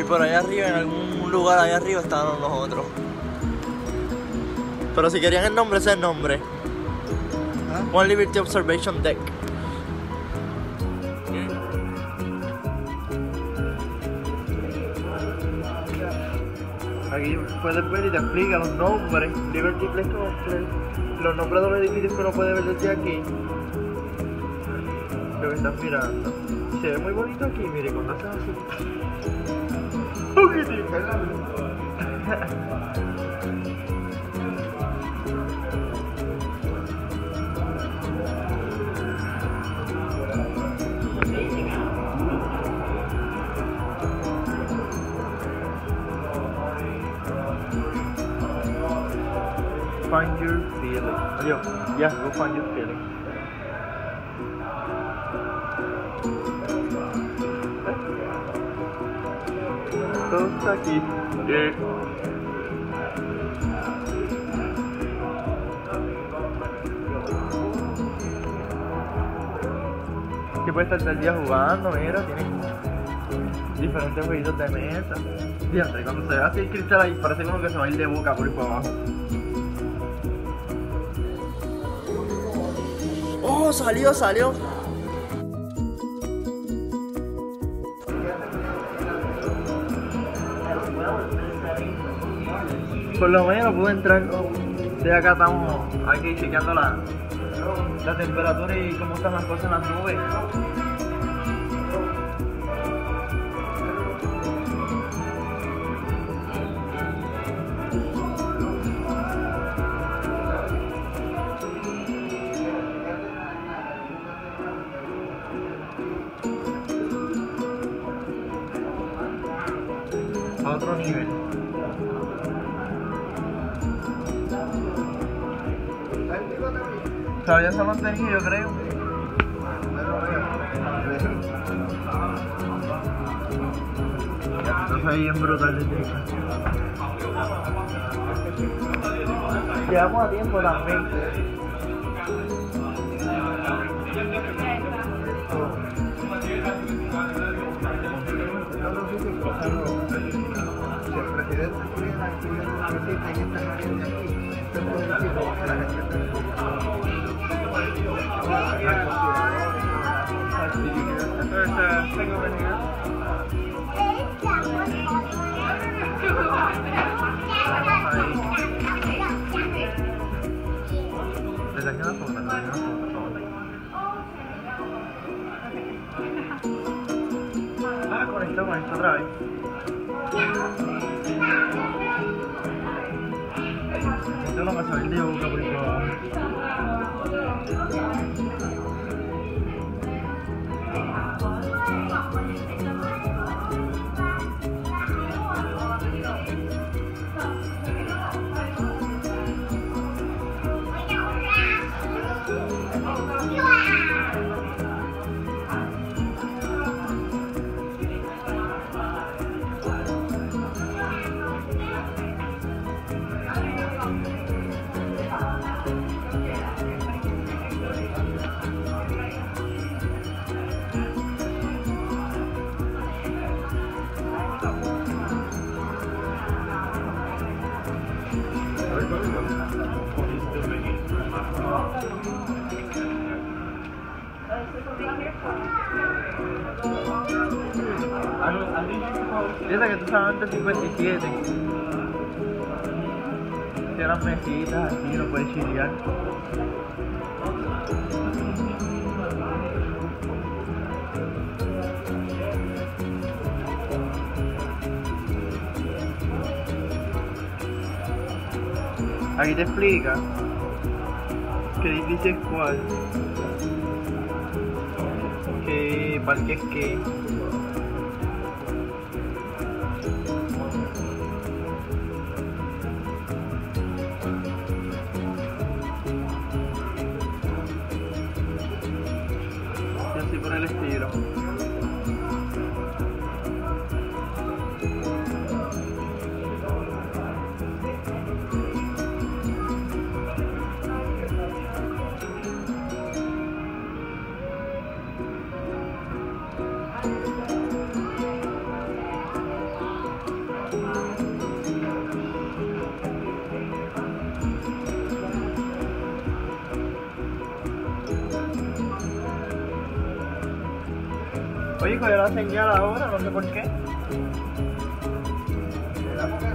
Y por allá arriba, en algún lugar allá arriba, estaban los otros. Pero si querían el nombre, ese es el nombre. ¿Ah? One Liberty Observation Deck. Aquí puedes ver y te explica los nombres. Liberty Place. Los nombres de los edificios que uno puede ver desde aquí. Lo que estás mirando. Se ve muy bonito aquí, mire, cuando haces así. Find your feeling. Yeah, go find your feeling. Todo está aquí. Eh. Que puede estar todo el día jugando, mira, tiene diferentes jueguitos de mesa. Fíjate, cuando se ve así el cristal ahí, parece como que se va a ir de boca por ahí para abajo. Oh, salió, salió. Por lo menos pude entrar. De acá estamos aquí chequeando la, la temperatura y cómo están las cosas en las nubes. Todavía se ha mantenido, yo creo. Ve bien brutal de. Llegamos a tiempo también. El presidente There's a thing over here. There's a girl over there. Ah, conectamos otra vez. Esto no me sale de boca por ahí Piensa que tú estabas antes 57. Si eran mesitas aquí, no puedes chilear. Aquí te explica qué edificio es cuál, qué parque es qué. Por el estilo. Oye, cogió la señal ahora, no sé por qué. ¿Será porque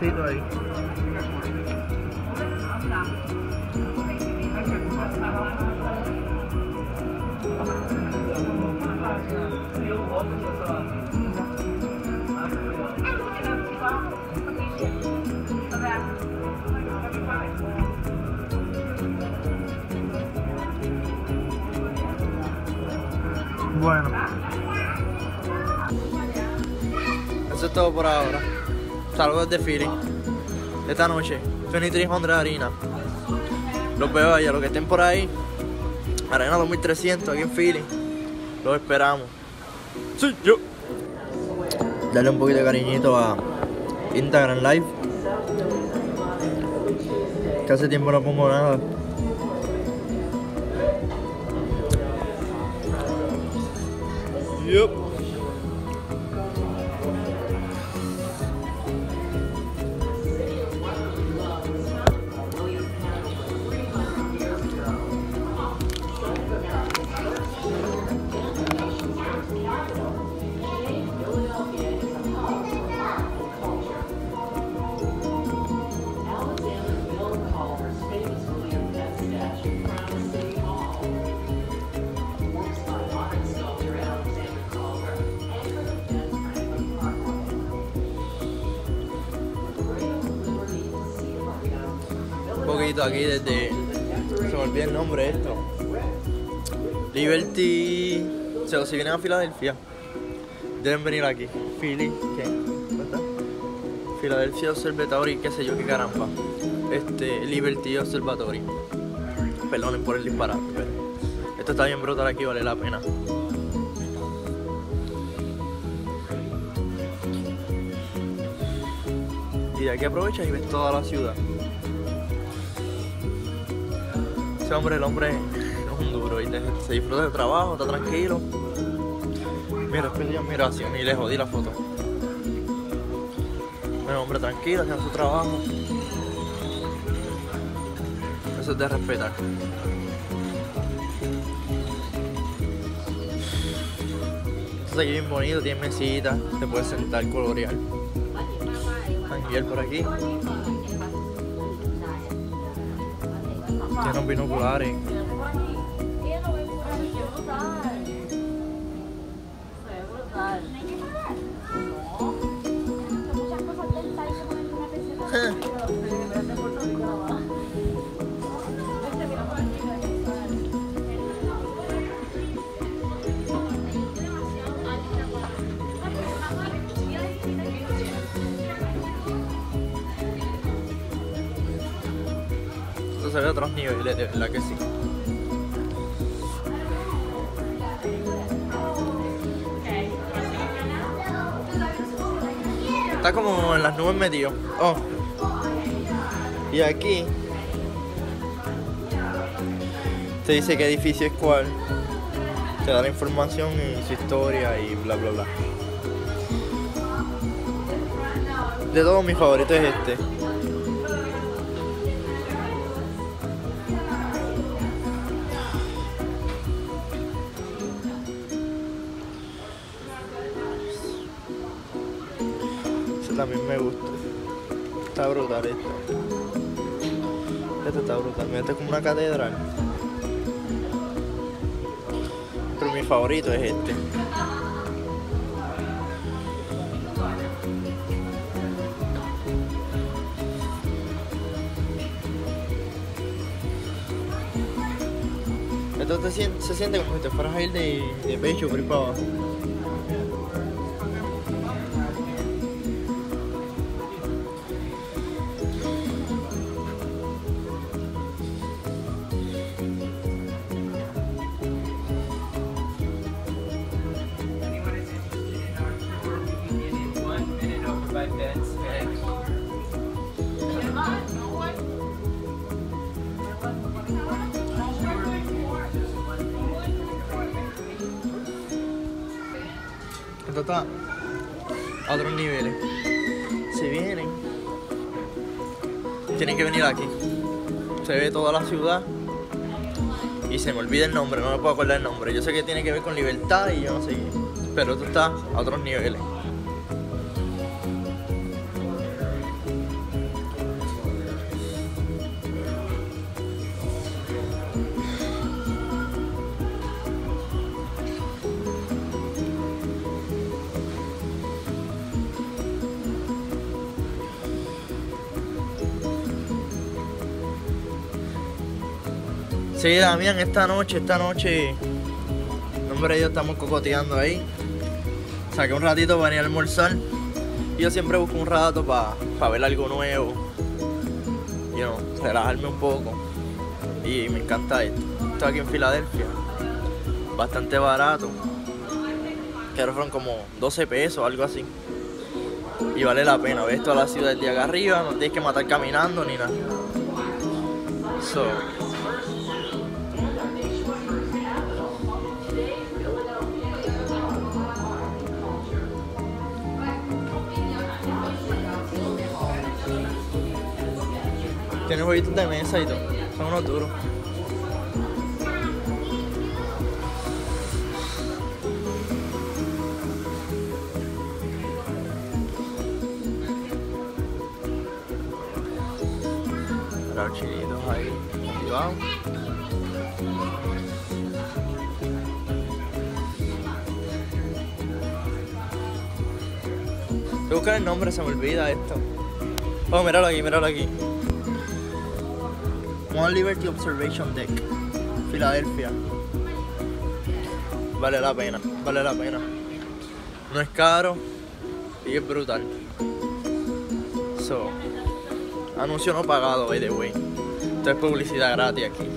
Balconcito ahí. Bueno. Eso es todo por ahora. Saludos de Philly. Esta noche, 2300 Arena. Los veo allá, los que estén por ahí. Arena 2300 aquí en Philly. Los esperamos. Sí, yo. Darle un poquito de cariñito a Instagram Live. Que hace tiempo no pongo nada. Yup. Poquito aquí desde. Se me olvida el nombre esto. Liberty. O sea, si vienen a Filadelfia, deben venir aquí. Philly, ¿qué? ¿Verdad? Philadelphia Observatory, qué sé yo, qué caramba. Este, Liberty Observatory. Perdonen por el disparate, pero esto está bien brutal aquí, vale la pena. Y de aquí aprovechas y ves toda la ciudad. Ese hombre, el hombre es un duro y se disfruta del trabajo, está tranquilo. Mira, de admiración y le jodí la foto. Un hombre tranquilo, haciendo su trabajo. Eso es de respetar. Esto aquí bien bonito, tiene mesitas, te puedes sentar, colorear. Janguear por aquí. Tiene unos binoculares. Se ve otros niveles, de verdad que sí. Está como en las nubes metido. Oh. Y aquí te dice qué edificio es cuál. Te da la información y su historia y bla bla bla. De todos mi favorito es este. también me gusta. Está brutal esto. Este está brutal. Mira, este es como una catedral. Pero mi favorito es este. Entonces se siente como si te fueras a ir de, de pecho por ahí para abajo. Está a otros niveles. Si vienen, tienen que venir aquí. Se ve toda la ciudad. Y se me olvida el nombre, no me puedo acordar el nombre. Yo sé que tiene que ver con libertad y yo no sé qué. Pero esto está a otros niveles. Sí, Damián, esta noche, esta noche, en nombre de Dios, estamos cocoteando ahí. Saqué un ratito para ir a almorzar. Yo siempre busco un rato para ver algo nuevo. You know, relajarme un poco. Y me encanta esto. Estoy aquí en Filadelfia. Bastante barato. Que fueron como 12 pesos, algo así. Y vale la pena. Ves toda la ciudad desde acá arriba. No tienes que matar caminando ni nada. So, Tiene jueguitos de mesa y todo. Son unos duros. Los chilitos ahí. activados. Que buscar el nombre, se me olvida esto. Oh, míralo aquí, míralo aquí. One Liberty Observation Deck, Filadelfia. Vale la pena, vale la pena. No es caro y es brutal. So, anuncio no pagado, by the way. Esto es publicidad gratis aquí.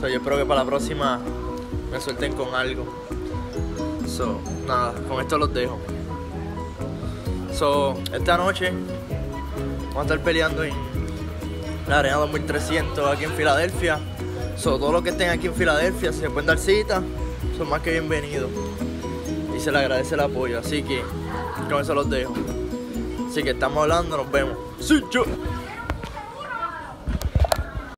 So, yo espero que para la próxima me suelten con algo. So, nada, con esto los dejo. So, esta noche vamos a estar peleando en la Arena 2300 aquí en Filadelfia. So, todos los que estén aquí en Filadelfia, si se pueden dar cita, son más que bienvenidos. Y se les agradece el apoyo, así que con eso los dejo. Así que estamos hablando, nos vemos. Sí, yo.